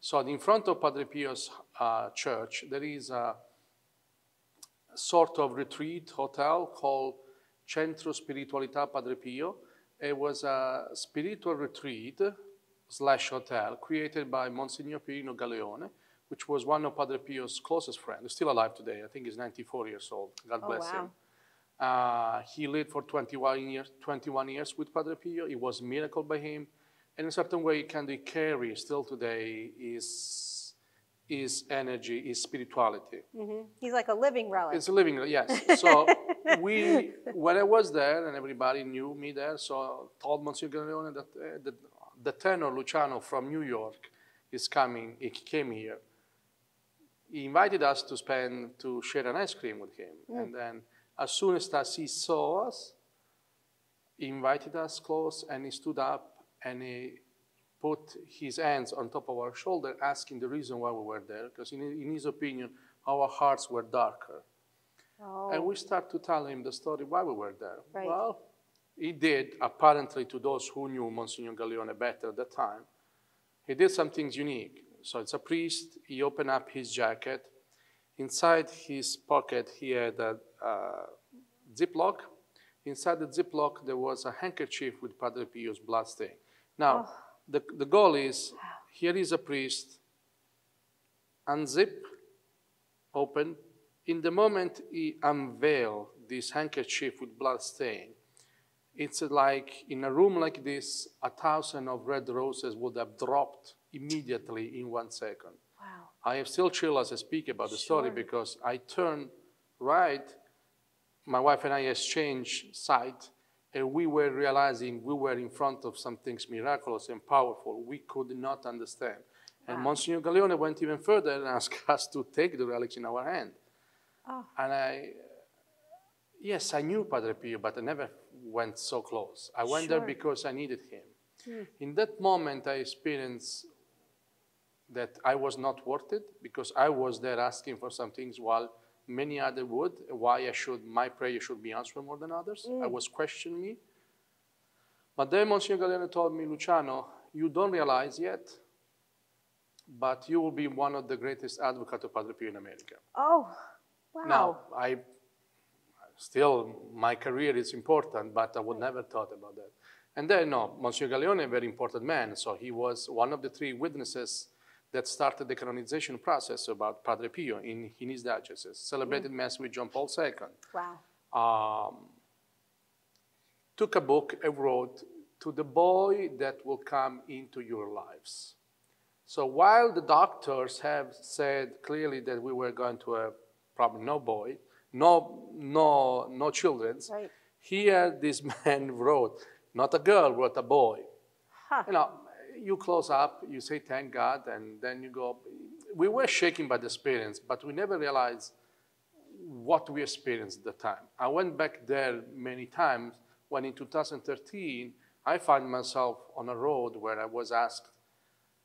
So in front of Padre Pio's uh, church, there is a sort of retreat hotel called Centro Spiritualità Padre Pio. It was a spiritual retreat slash hotel created by Monsignor Pierino Galeone, which was one of Padre Pio's closest friends. He's still alive today. I think he's 94 years old. God Oh, bless wow. him. Uh, he lived for 21 years, 21 years with Padre Pio. It was a miracle by him. And in a certain way, can they carry still today is, is energy, is spirituality. hmm He's like a living relic. It's a living, yes. So we, when I was there, and everybody knew me there, so told Monsignor Galeone that uh, the, the tenor Luciano from New York is coming. He came here. He invited us to spend to share an ice cream with him, and then as soon as he saw us, he invited us close, and he stood up and he put his hands on top of our shoulder, asking the reason why we were there, because in, in his opinion, our hearts were darker. oh, And we start to tell him the story why we were there. Right. Well, he did, apparently to those who knew Monsignor Galeone better at the time, he did some things unique. So it's a priest, he opened up his jacket. Inside his pocket, he had a, uh Ziploc. Inside the Ziploc, there was a handkerchief with Padre Pio's blood stain. Now, Oh. the, the goal is, here is a priest, unzip, open. In the moment he unveiled this handkerchief with blood stain, it's like in a room like this, a thousand of red roses would have dropped immediately in one second. wow. I have still chill as I speak about the story because I turn right, my wife and I exchange sight, and we were realizing we were in front of some things miraculous and powerful we could not understand. And Monsignor Galeone went even further and asked us to take the relics in our hand. Oh. And I, yes, I knew Padre Pio, but I never went so close. I went there because I needed him. Hmm. In that moment, I experienced that I was not worth it because I was there asking for some things while many other would. Why I should my prayer should be answered more than others. Mm. I was questioning me. But then Monsignor Galeone told me, Luciano, you don't realize yet, but you will be one of the greatest advocates of Padre Pio in America. Oh, wow. Now, I still my career is important, but I would never thought about that. And then, no, Monsieur Galeone, a very important man. So he was one of the three witnesses that started the canonization process about Padre Pio in, in his diocese. Celebrated Mass with John Paul II. Wow. Um, took a book and wrote to the boy that will come into your lives. So while the doctors have said clearly that we were going to have probably no boy, no, no, no children's, Right. here this man wrote, not a girl, wrote a boy. Huh. You know, you close up, you say thank God, and then you go. We were shaken by the experience, but we never realized what we experienced at the time. I went back there many times when in 2013 I found myself on a road where I was asked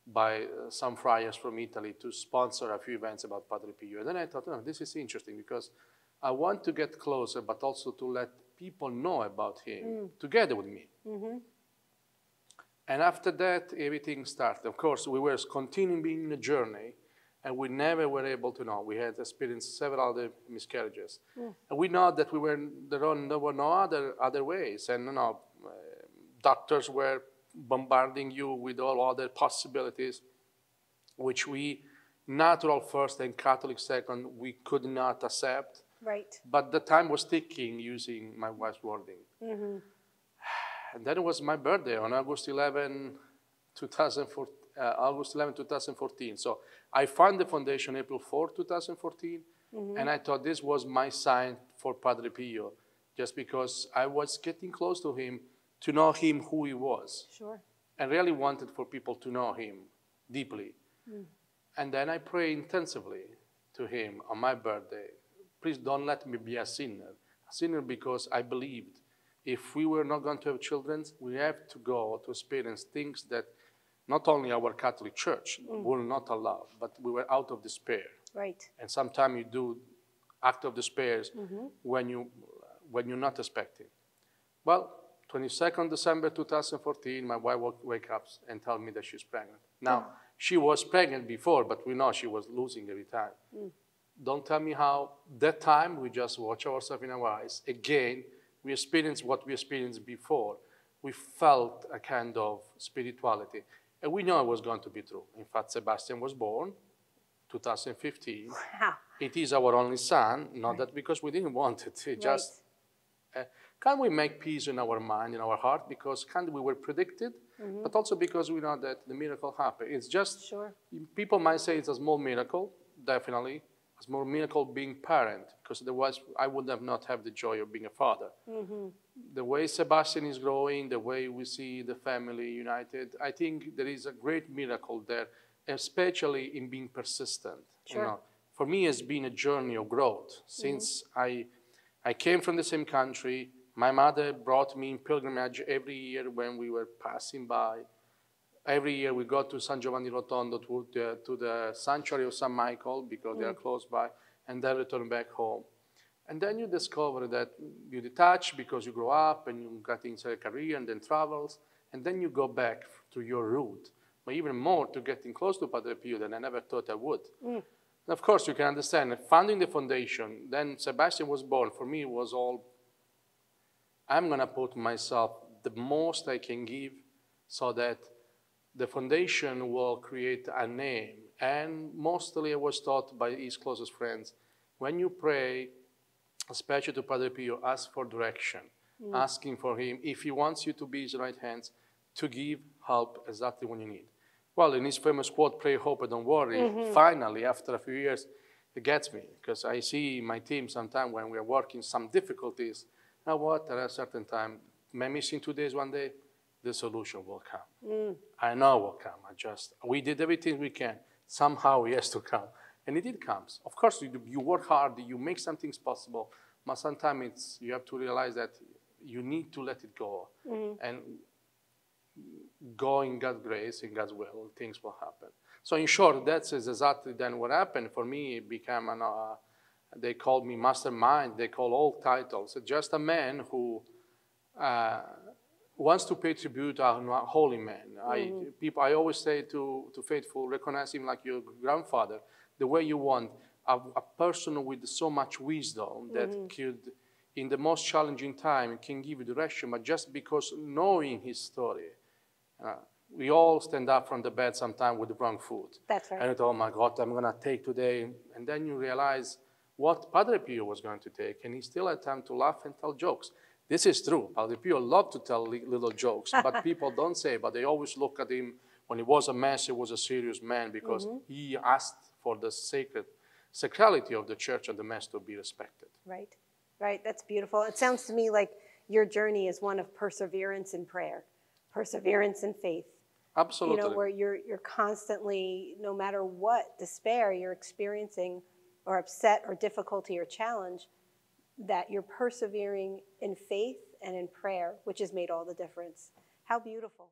by uh, some friars from Italy to sponsor a few events about Padre Pio. And then I thought, oh, this is interesting because I want to get closer, but also to let people know about him together with me. And after that, everything started. Of course, we were continuing being in a journey, and we never were able to know. We had experienced several other miscarriages, and we know that we were there, on, there were no other other ways, and you know, uh, doctors were bombarding you with all other possibilities, which we, natural first and Catholic second, we could not accept. Right. But the time was ticking, using my wife's wording. And then it was my birthday on August 11, 2004, uh, August 11, 2014. So I found the foundation April 4, 2014, and I thought this was my sign for Padre Pio, just because I was getting close to him to know him who he was, Sure. and really wanted for people to know him deeply. And then I pray intensively to him on my birthday. Please don't let me be a sinner. A sinner because I believed if we were not going to have children, we have to go to experience things that not only our Catholic Church mm. will not allow, but we were out of despair. Right. And sometimes you do act of despair mm-hmm. when, you, when you're not expecting. Well, 22nd December 2014, my wife woke, wake up and tell me that she's pregnant. Now, mm. She was pregnant before, but we know she was losing every time. Mm. Don't tell me how. That time, we just watch ourselves in our eyes. Again, we experienced what we experienced before. We felt a kind of spirituality. And we know it was going to be true. In fact, Sebastian was born 2015. Wow. It is our only son, not that because we didn't want it. It just uh, can we make peace in our mind, in our heart, because can we were predicted, but also because we know that the miracle happened. It's just Sure. people might say it's a small miracle, definitely, a small miracle being parent, because otherwise I would have not have the joy of being a father. Mm-hmm. The way Sebastian is growing, the way we see the family united, I think there is a great miracle there, especially in being persistent. you Sure. know. For me, it's been a journey of growth mm-hmm. since I, I came from the same country. My mother brought me in pilgrimage every year when we were passing by. Every year we go to San Giovanni Rotondo to the, to the sanctuary of San Michael because they are mm. close by, and then return back home. And then you discover that you detach because you grow up and you get into a career and then travels, and then you go back to your root, but even more to getting close to Padre Pio than I never thought I would. Mm. And of course, you can understand that founding the foundation, then Sebastian was born. For me, it was all I'm going to put myself the most I can give so that the foundation will create a name. And mostly I was taught by his closest friends when you pray, especially to Padre Pio, ask for direction, mm. asking for him if he wants you to be his right hands to give help exactly when you need. Well, in his famous quote, pray, hope, and don't worry, mm-hmm. finally, after a few years, it gets me because I see my team sometimes when we're working some difficulties. Know what? At a certain time, may missing two days, one day, the solution will come. I know it will come. I just we did everything we can. Somehow it has to come, and it did come. Of course, you, you work hard, you make some things possible, but sometimes it's you have to realize that you need to let it go, and go in God's grace, in God's will, things will happen. So in short, that's exactly then what happened for me. It became an, uh, they called me mastermind. They call all titles. Just a man who uh, wants to pay tribute to a holy man. I, people, I always say to, to faithful, recognize him like your grandfather, the way you want. A, a person with so much wisdom that could, in the most challenging time, can give you direction, but just because knowing his story, uh, we all stand up from the bed sometime with the wrong foot. That's right. And it, oh my God, I'm going to take today. And then you realize what Padre Pio was going to take, and he still had time to laugh and tell jokes. This is true. Padre Pio loved to tell li- little jokes, but people don't say, but they always look at him when he was a mass, he was a serious man because mm-hmm. he asked for the sacred sacrality of the church and the mass to be respected. Right. Right. That's beautiful. It sounds to me like your journey is one of perseverance in prayer, perseverance in faith. Absolutely. You know, where you're you're constantly, no matter what despair you're experiencing, or upset, or difficulty, or challenge, that you're persevering in faith and in prayer, which has made all the difference. How beautiful.